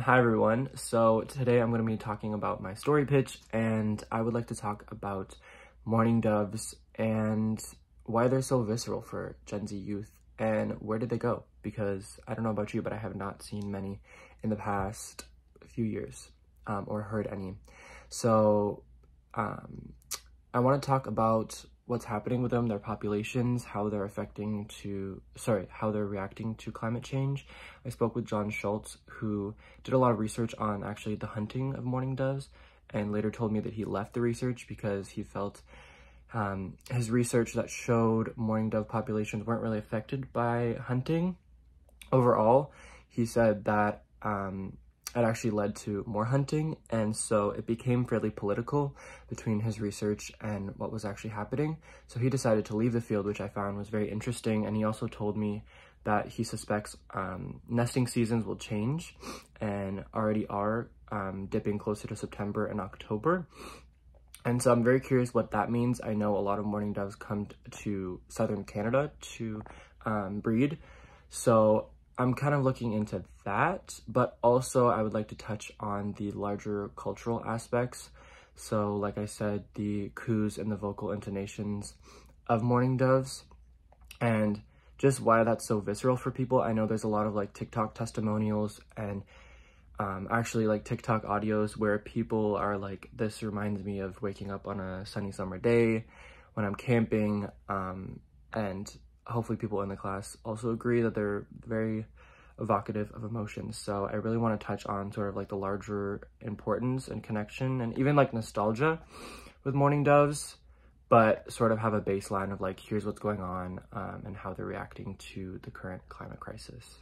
Hi everyone, so today I'm going to be talking about my story pitch and I would like to talk about mourning doves and why they're so visceral for Gen Z youth and where did they go because I don't know about you but I have not seen many in the past few years um, or heard any. So um, I want to talk about what's happening with them, their populations, how they're affecting to, sorry, how they're reacting to climate change. I spoke with John Schultz, who did a lot of research on actually the hunting of mourning doves, and later told me that he left the research because he felt um, his research that showed mourning dove populations weren't really affected by hunting. Overall, he said that um, it actually led to more hunting and so it became fairly political between his research and what was actually happening. So he decided to leave the field which i found was very interesting and he also told me that he suspects um, nesting seasons will change and already are um, dipping closer to september and october. And so i'm very curious what that means. I know a lot of mourning doves come to southern canada to um, breed. So I'm kind of looking into that, but also I would like to touch on the larger cultural aspects. So like I said, the coos and the vocal intonations of mourning doves and just why that's so visceral for people. I know there's a lot of like TikTok testimonials and um, actually like TikTok audios where people are like, this reminds me of waking up on a sunny summer day when I'm camping um, and hopefully people in the class also agree that they're very evocative of emotions. So I really want to touch on sort of like the larger importance and connection and even like nostalgia with mourning doves, but sort of have a baseline of like, here's what's going on um, and how they're reacting to the current climate crisis.